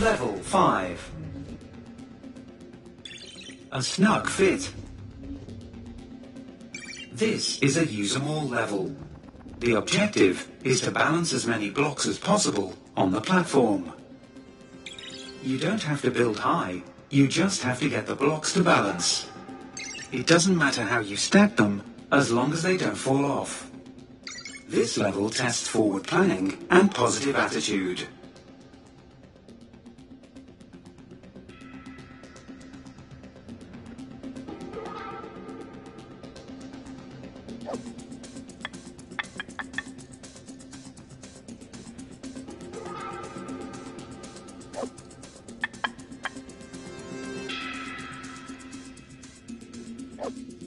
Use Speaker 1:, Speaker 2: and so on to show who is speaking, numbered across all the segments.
Speaker 1: Level 5. A snug fit. This is a use-them-all level. The objective is to balance as many blocks as possible on the platform. You don't have to build high, you just have to get the blocks to balance. It doesn't matter how you stack them, as long as they don't fall off. This level tests forward planning and positive attitude. Medal awarded.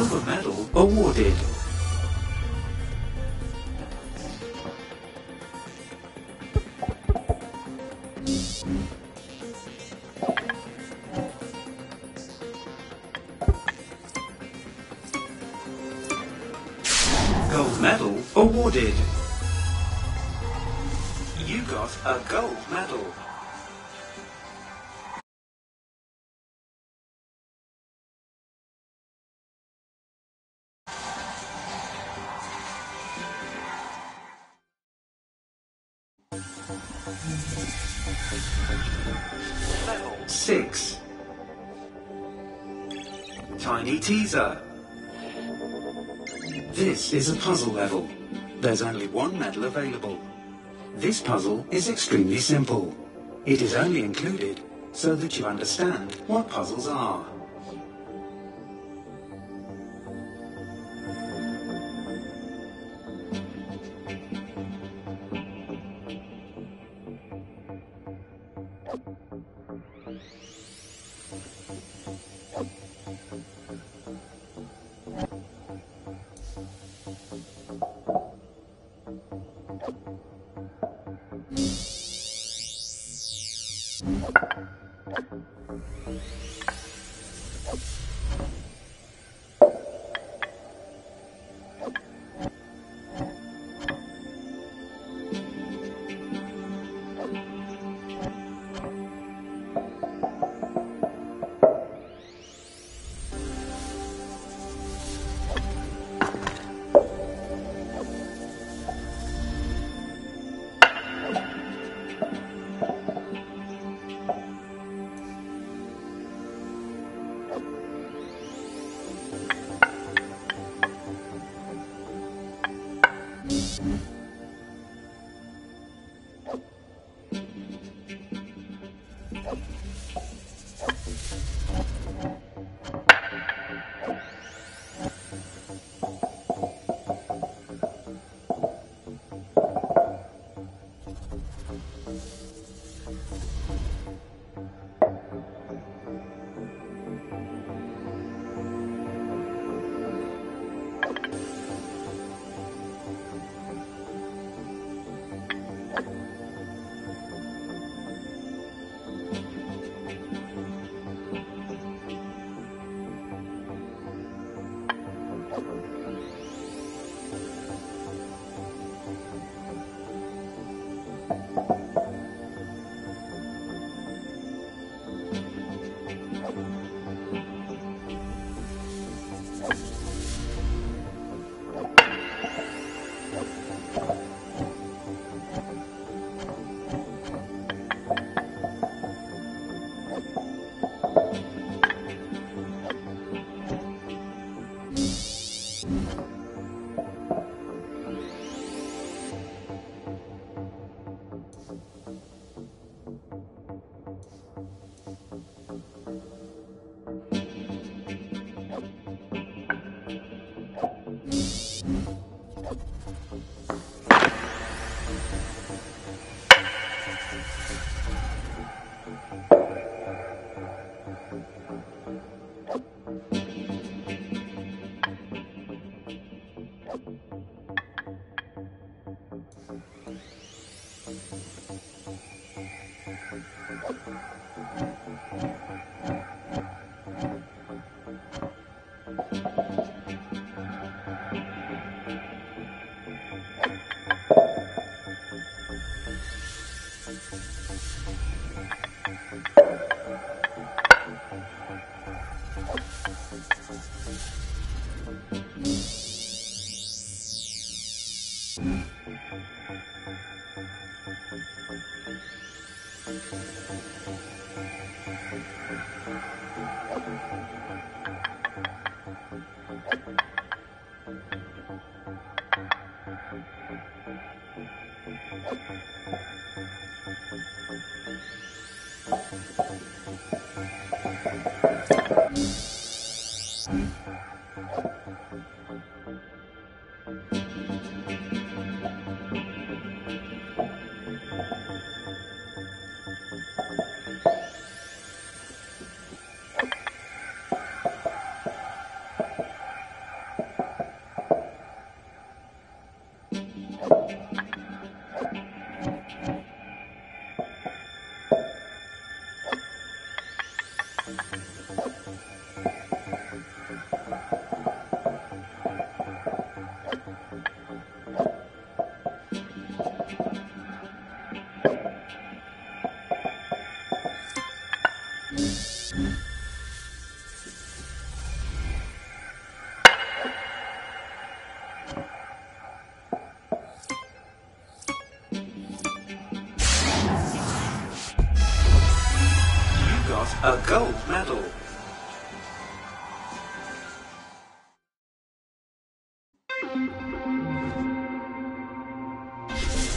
Speaker 1: Silver medal awarded. Gold medal awarded. You got a gold medal. Teaser. This is a puzzle level. There's only one medal available. This puzzle is extremely simple. It is only included so that you understand what puzzles are. Mm-hmm. You gold medal.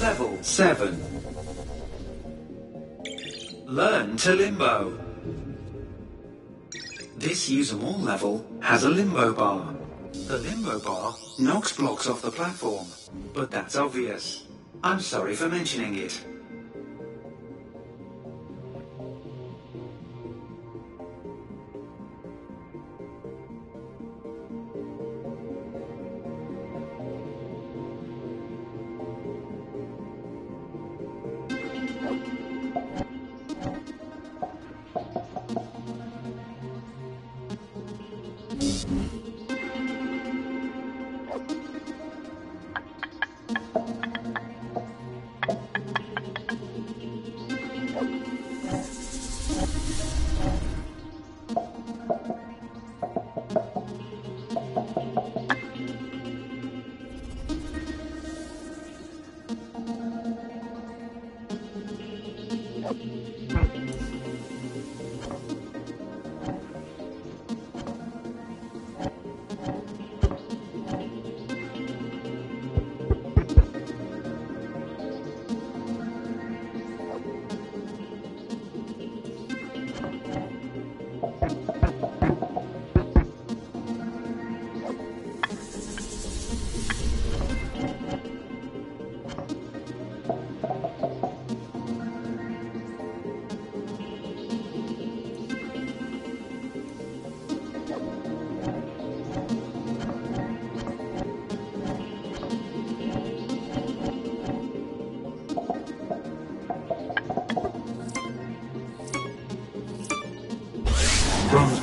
Speaker 1: Level 7. Learn to limbo. This all level has a limbo bar. The limbo bar knocks blocks off the platform, but that's obvious. I'm sorry for mentioning it.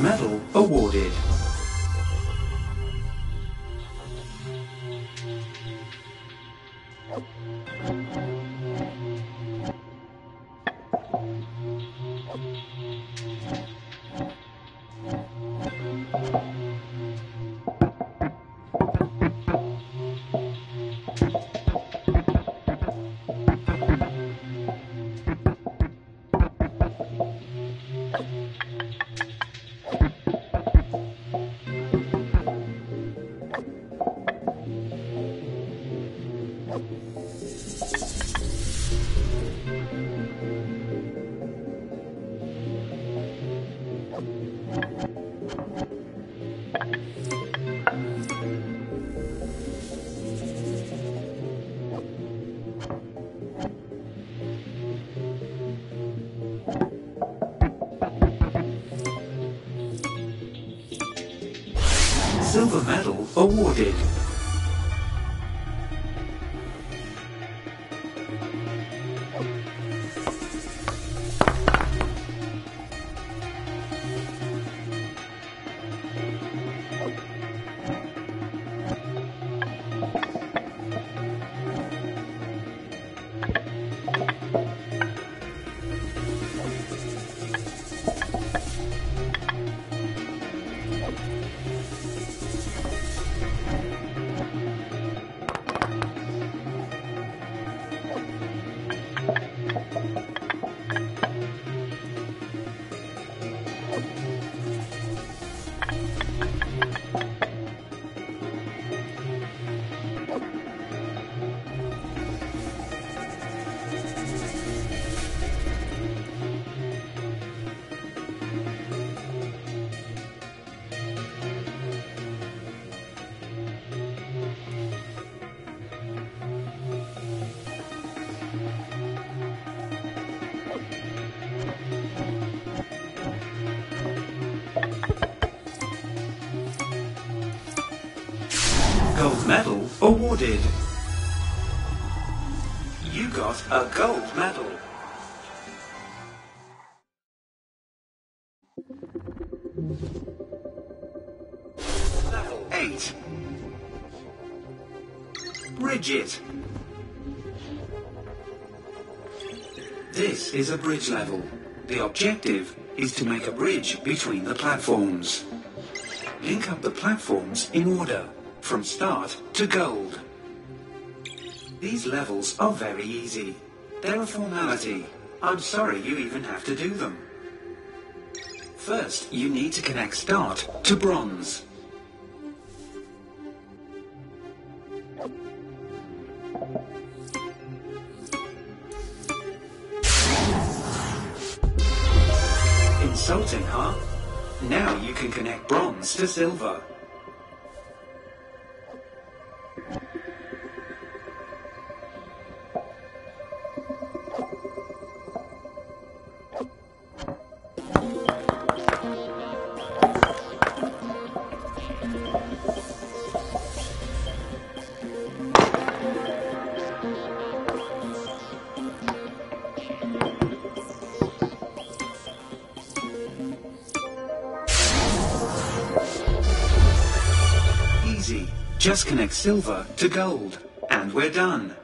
Speaker 1: Medal awarded. Silver medal awarded. Awarded. You got a gold medal. Level 8. Bridget. This is a bridge level. The objective is to make a bridge between the platforms. Link up the platforms in order, from start to gold. These levels are very easy. They're a formality. I'm sorry you even have to do them. First, you need to connect start to bronze. Insulting, huh? Now you can connect bronze to silver. Just connect silver to gold. And we're done.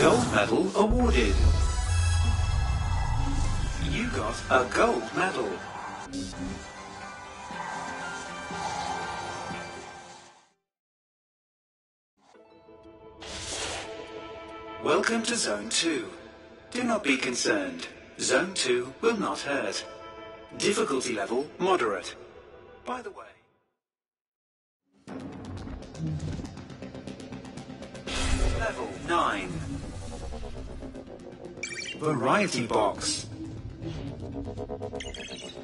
Speaker 1: Gold medal awarded. You got a gold medal. Welcome to Zone 2. Do not be concerned. Zone 2 will not hurt. Difficulty level moderate. By the way... Level 9. Variety Box.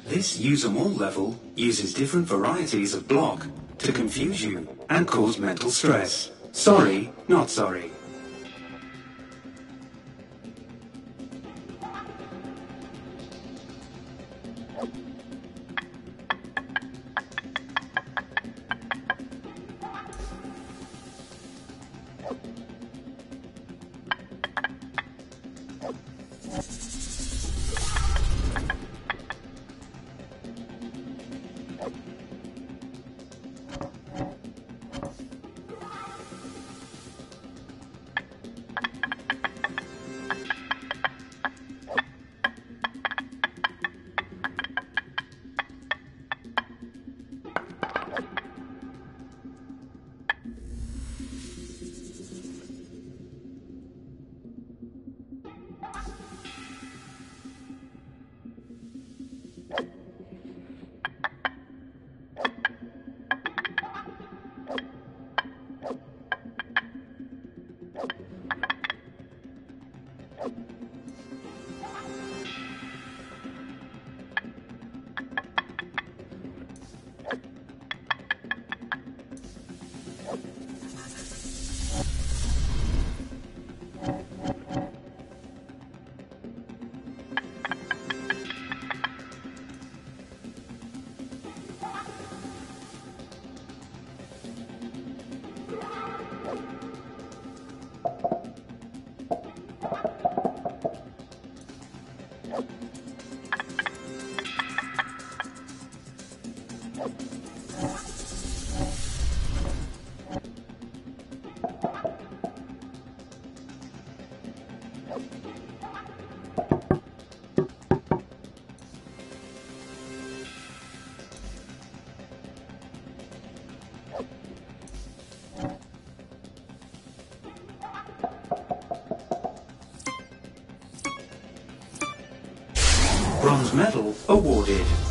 Speaker 1: This use 'em all level uses different varieties of block to confuse you and cause mental stress. Sorry, not sorry. Bronze medal awarded.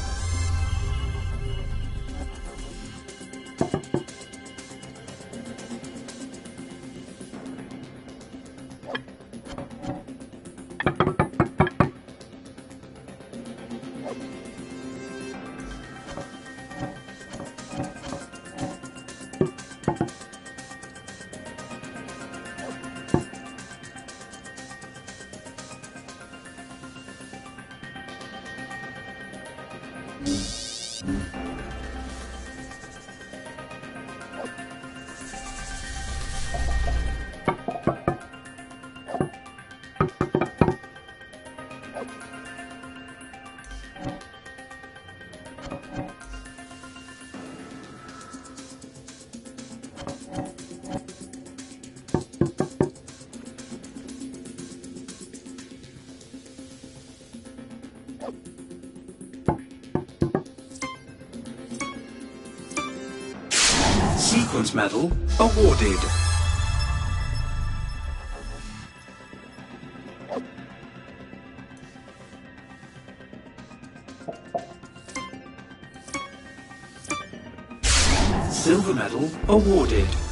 Speaker 1: Sequence medal awarded. Silver medal awarded.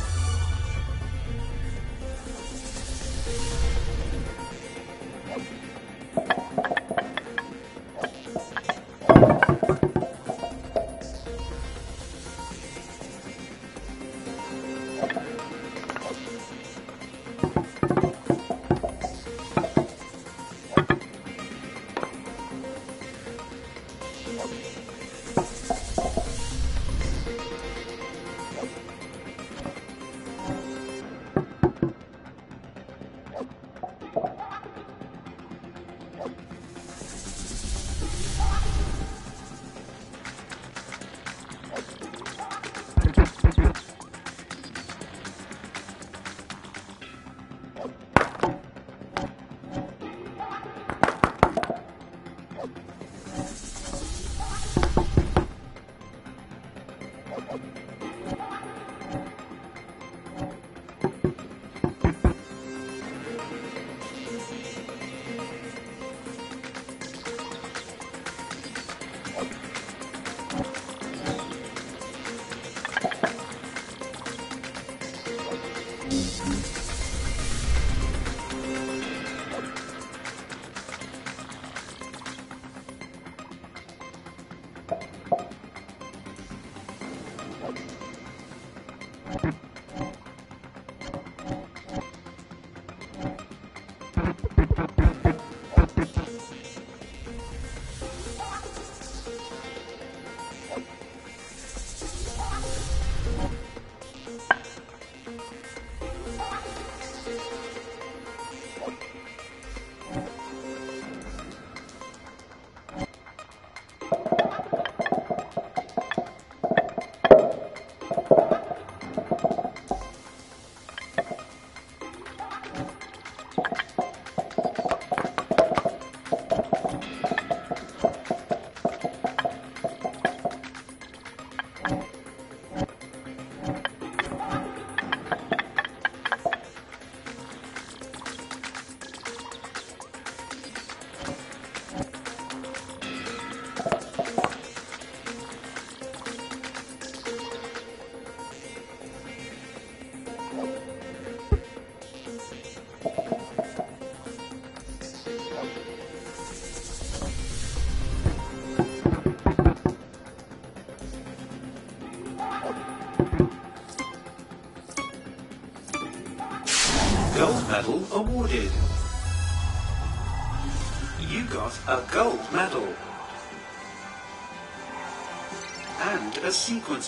Speaker 1: フッ。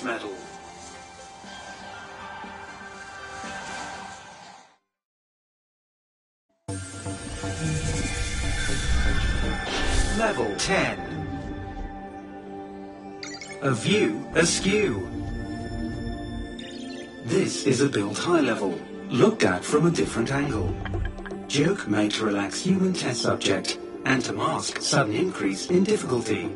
Speaker 1: Medal. Level 10. A view askew. This is a build high level, looked at from a different angle. Joke made to relax human test subject and to mask sudden increase in difficulty.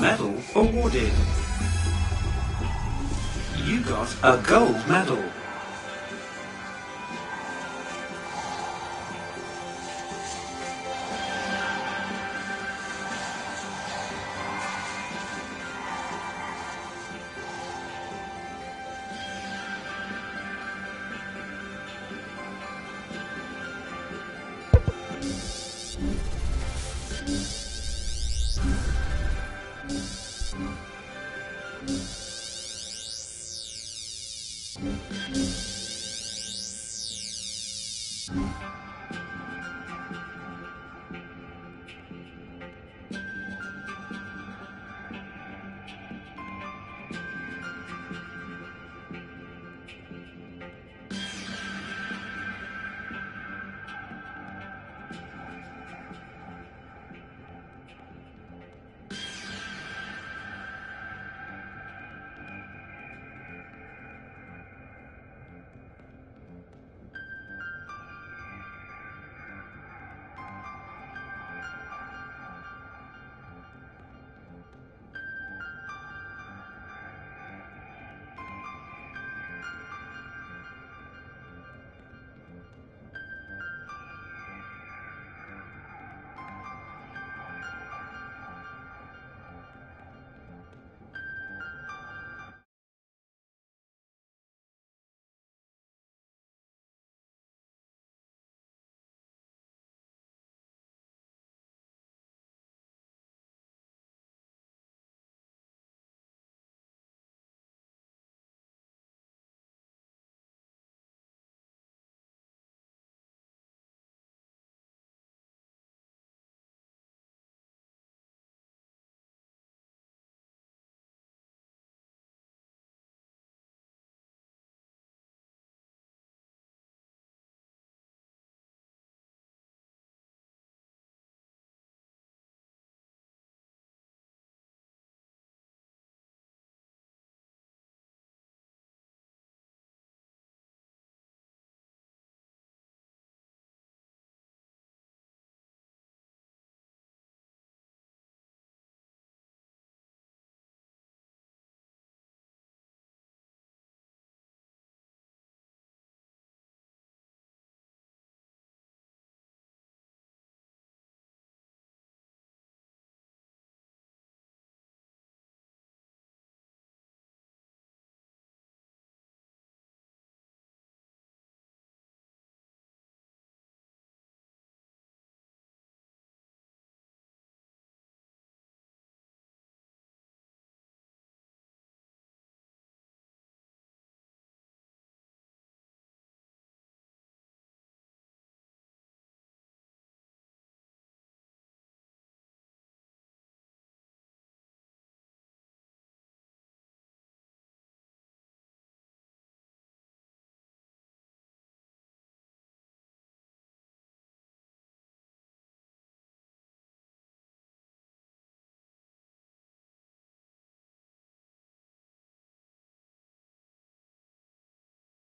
Speaker 1: Medal awarded. You got a gold medal.